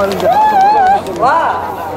하는데. 와!